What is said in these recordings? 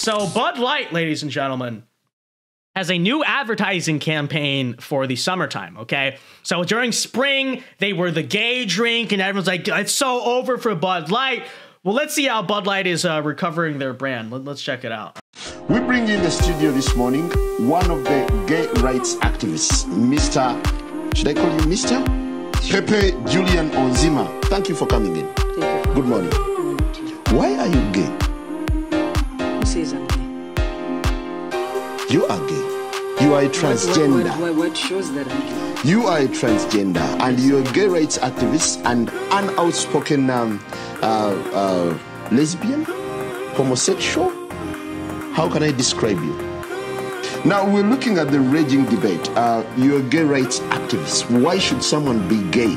So Bud Light, ladies and gentlemen, has a new advertising campaign for the summertime. Okay, so during spring they were the gay drink, and everyone's like, "It's so over for Bud Light." Well, let's see how Bud Light is uh, recovering their brand. Let, us check it out. We bring in the studio this morning one of the gay rights activists, Mr. Should I call you Mr. Pepe Julian Onziema. Thank you for coming in. Good morning. Why are you gay? Says I'm gay? You are gay. You are a transgender. What, what, what, shows that I'm gay? You are a transgender and you're a gay rights activist and an outspoken um, uh, uh, lesbian, homosexual. How can I describe you? Now we're looking at the raging debate. Uh, you're a gay rights activist. Why should someone be gay?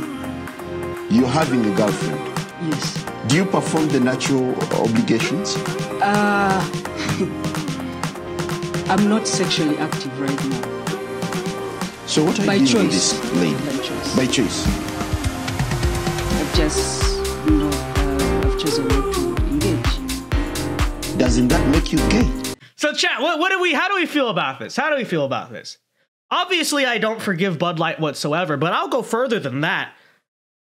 You're having a girlfriend. Yes. Do you perform the natural obligations? Uh, I'm not sexually active right now. So what are By you doing choice. this lady? By choice. By choice. I've just, you know, uh, I've chosen not to engage. Doesn't that make you gay? So, chat, what, what do we? How do we feel about this? How do we feel about this? Obviously, I don't forgive Bud Light whatsoever, but I'll go further than that.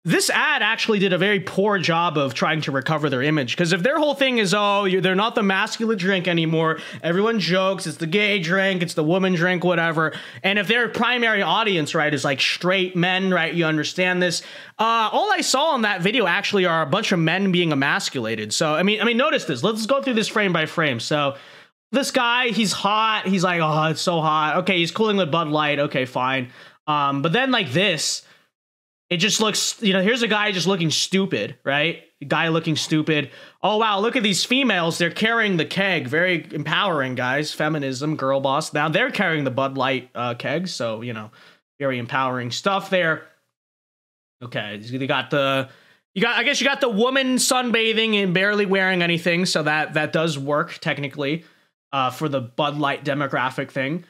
This ad actually did a very poor job of trying to recover their image because if their whole thing is, oh, they're not the masculine drink anymore, everyone jokes, it's the gay drink, it's the woman drink, whatever. And if their primary audience, right, is like straight men, right, you understand this. Uh, all I saw in that video actually are a bunch of men being emasculated. So, I mean, I mean, notice this. Let's go through this frame by frame. So, this guy, he's hot. He's like, oh, it's so hot. Okay, he's cooling with Bud Light. Okay, fine. Um, but then like this, it just looks, you know, here's a guy just looking stupid, right? Guy looking stupid. Oh wow, look at these females. They're carrying the keg. Very empowering, guys. Feminism, girl boss. Now they're carrying the Bud Light uh, keg, so you know, very empowering stuff there. Okay, you got the you got I guess you got the woman sunbathing and barely wearing anything, so that that does work technically uh, for the Bud Light demographic thing.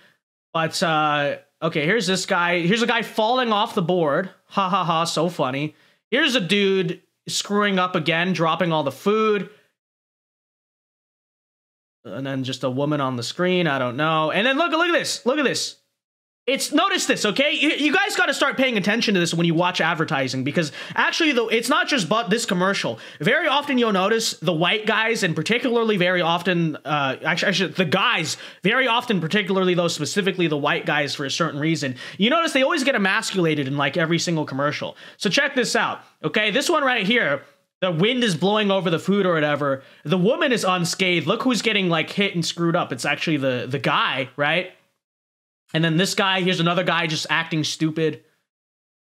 But uh, okay, here's this guy. Here's a guy falling off the board. Ha ha ha, so funny. Here's a dude screwing up again, dropping all the food. And then just a woman on the screen. I don't know. And then look, look at this. Look at this. It's notice this, okay? You, you guys got to start paying attention to this when you watch advertising because actually, though, it's not just but this commercial. Very often, you'll notice the white guys, and particularly very often, uh, actually, actually, the guys, very often, particularly those specifically the white guys for a certain reason. You notice they always get emasculated in like every single commercial. So check this out, okay? This one right here the wind is blowing over the food or whatever. The woman is unscathed. Look who's getting like hit and screwed up. It's actually the the guy, right? And then this guy, here's another guy just acting stupid.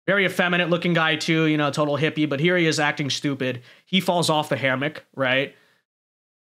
Very effeminate looking guy too, you know, total hippie, but here he is acting stupid. He falls off the hammock, right?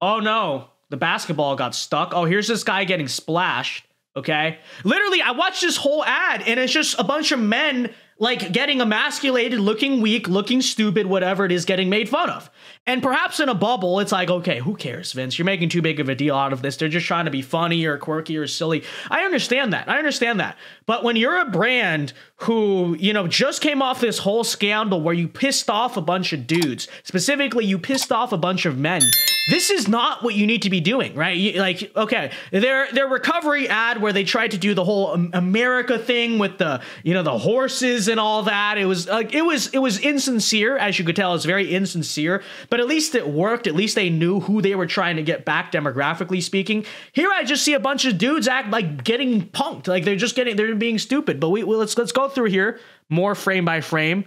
Oh no, the basketball got stuck. Oh, here's this guy getting splashed, okay? Literally, I watched this whole ad and it's just a bunch of men like getting emasculated, looking weak, looking stupid, whatever it is, getting made fun of. And perhaps in a bubble, it's like, okay, who cares, Vince? You're making too big of a deal out of this. They're just trying to be funny or quirky or silly. I understand that. I understand that. But when you're a brand who, you know, just came off this whole scandal where you pissed off a bunch of dudes, specifically, you pissed off a bunch of men. This is not what you need to be doing, right? You, like, okay, their their recovery ad where they tried to do the whole America thing with the, you know, the horses and all that. It was like it was it was insincere, as you could tell. It's very insincere, but at least it worked. At least they knew who they were trying to get back demographically speaking. Here, I just see a bunch of dudes act like getting punked, like they're just getting they're being stupid. But we well, let's let's go through here more frame by frame.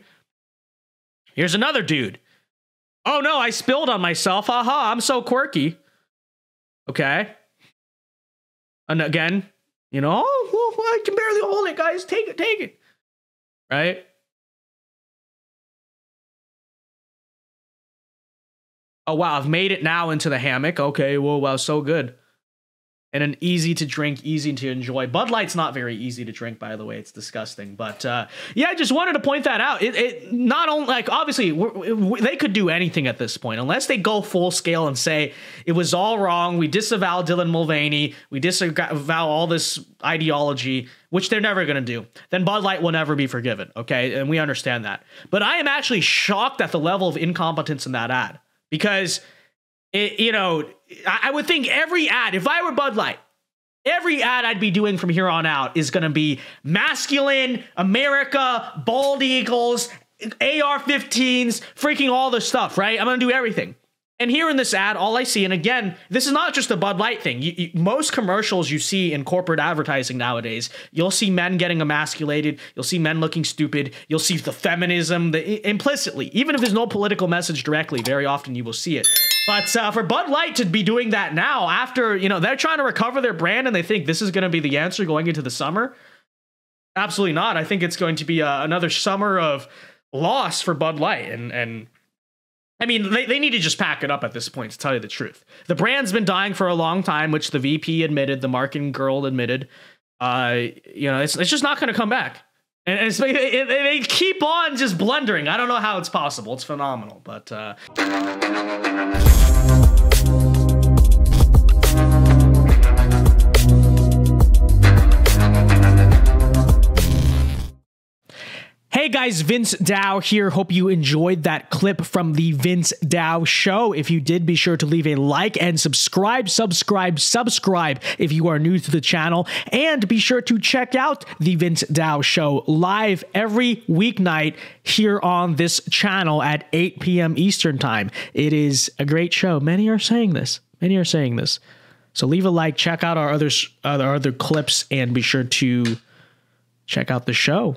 Here's another dude. Oh no, I spilled on myself. Haha, I'm so quirky. Okay. And again, you know, oh, I can barely hold it, guys. Take it, take it. Right? Oh wow, I've made it now into the hammock. Okay, well, well, so good and an easy to drink, easy to enjoy. Bud Light's not very easy to drink, by the way. It's disgusting. But uh, yeah, I just wanted to point that out. It, it not only like obviously they could do anything at this point unless they go full scale and say it was all wrong. We disavow Dylan Mulvaney. We disavow all this ideology, which they're never going to do. Then Bud Light will never be forgiven. Okay, and we understand that. But I am actually shocked at the level of incompetence in that ad because it, you know, I, would think every ad, if I were Bud Light, every ad I'd be doing from here on out is going to be masculine, America, bald eagles, AR-15s, freaking all the stuff, right? I'm going to do everything. And here in this ad, all I see, and again, this is not just a Bud Light thing. You, you, most commercials you see in corporate advertising nowadays, you'll see men getting emasculated. You'll see men looking stupid. You'll see the feminism, the implicitly, even if there's no political message directly. Very often you will see it. But uh, for Bud Light to be doing that now, after you know they're trying to recover their brand and they think this is going to be the answer going into the summer, absolutely not. I think it's going to be uh, another summer of loss for Bud Light and and I mean, they, they need to just pack it up at this point, to tell you the truth. The brand's been dying for a long time, which the VP admitted, the marketing girl admitted. Uh, you know, it's, it's just not going to come back. And it's, they, they keep on just blundering. I don't know how it's possible. It's phenomenal, but. Uh... guys, Vince Dao here. Hope you enjoyed that clip from the Vince Dao show. If you did, be sure to leave a like and subscribe, subscribe, subscribe if you are new to the channel. And be sure to check out the Vince Dao show live every weeknight here on this channel at 8 p.m. Eastern Time. It is a great show. Many are saying this. Many are saying this. So leave a like, check out our other, our other clips, and be sure to check out the show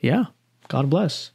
yeah, God bless.